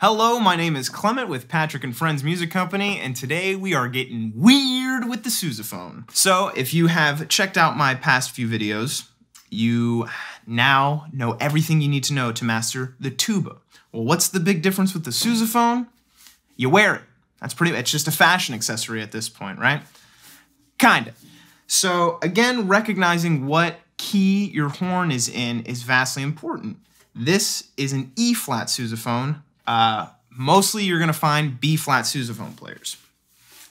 Hello, my name is Clement with Patrick and Friends Music Company, and today we are getting weird with the sousaphone. So, if you have checked out my past few videos, you now know everything you need to know to master the tuba. Well, what's the big difference with the sousaphone? You wear it. That's pretty, it's just a fashion accessory at this point, right? Kinda. So, again, recognizing what key your horn is in is vastly important. This is an E flat sousaphone. Uh, mostly you're going to find B flat sousaphone players.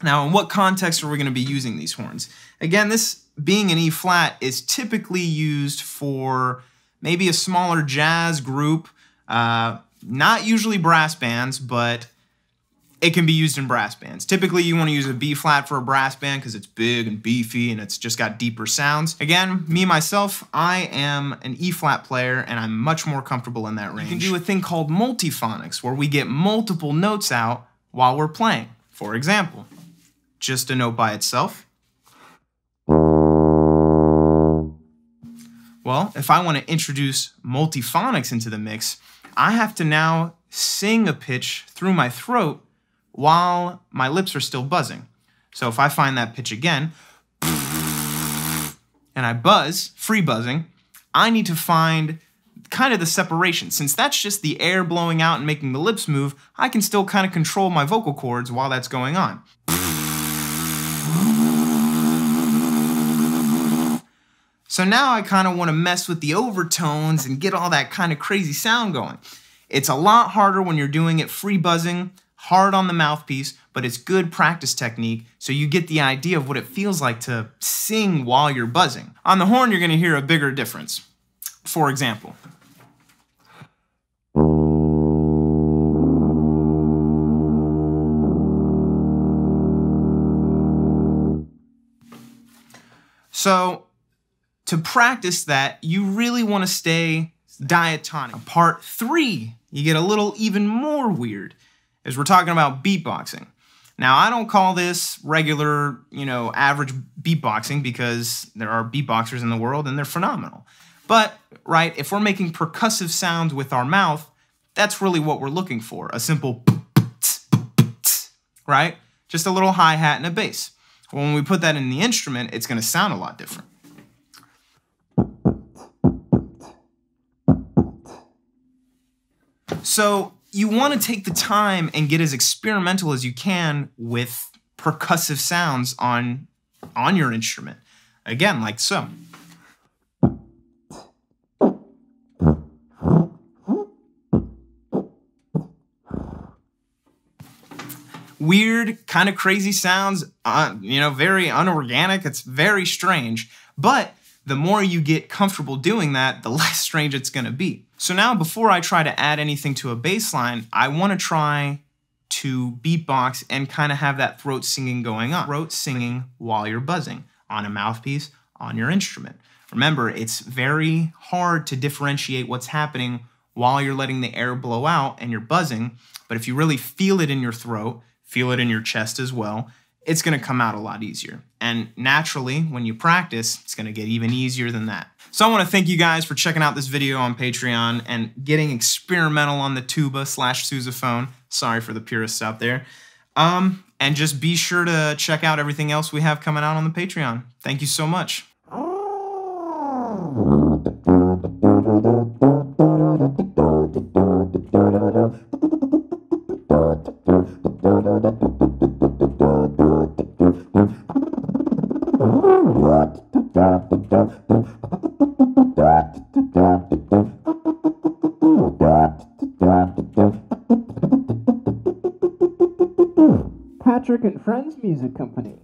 Now, in what context are we going to be using these horns? Again, this being an E flat is typically used for maybe a smaller jazz group, uh, not usually brass bands, but it can be used in brass bands. Typically, you want to use a B flat for a brass band because it's big and beefy and it's just got deeper sounds. Again, me myself, I am an E flat player and I'm much more comfortable in that range. You can do a thing called multiphonics where we get multiple notes out while we're playing. For example, just a note by itself. Well, if I want to introduce multiphonics into the mix, I have to now sing a pitch through my throat while my lips are still buzzing. So if I find that pitch again, and I buzz, free buzzing, I need to find kind of the separation. Since that's just the air blowing out and making the lips move, I can still kind of control my vocal cords while that's going on. So now I kind of want to mess with the overtones and get all that kind of crazy sound going. It's a lot harder when you're doing it free buzzing, hard on the mouthpiece, but it's good practice technique so you get the idea of what it feels like to sing while you're buzzing. On the horn, you're going to hear a bigger difference. For example, So, to practice that, you really want to stay diatonic. Part three, you get a little even more weird is we're talking about beatboxing. Now, I don't call this regular, you know, average beatboxing because there are beatboxers in the world and they're phenomenal. But, right, if we're making percussive sounds with our mouth, that's really what we're looking for. A simple right? Just a little hi-hat and a bass. When we put that in the instrument, it's going to sound a lot different. So you want to take the time and get as experimental as you can with percussive sounds on on your instrument. Again, like so. Weird, kind of crazy sounds, uh, you know, very unorganic. It's very strange. But the more you get comfortable doing that, the less strange it's going to be. So now before I try to add anything to a bass line, I want to try to beatbox and kind of have that throat singing going on. Throat singing while you're buzzing on a mouthpiece, on your instrument. Remember, it's very hard to differentiate what's happening while you're letting the air blow out and you're buzzing. But if you really feel it in your throat, feel it in your chest as well, it's going to come out a lot easier. And naturally, when you practice, it's going to get even easier than that. So I want to thank you guys for checking out this video on Patreon and getting experimental on the tuba slash sousaphone. Sorry for the purists out there. Um, and just be sure to check out everything else we have coming out on the Patreon. Thank you so much. Patrick and Friends Music Company.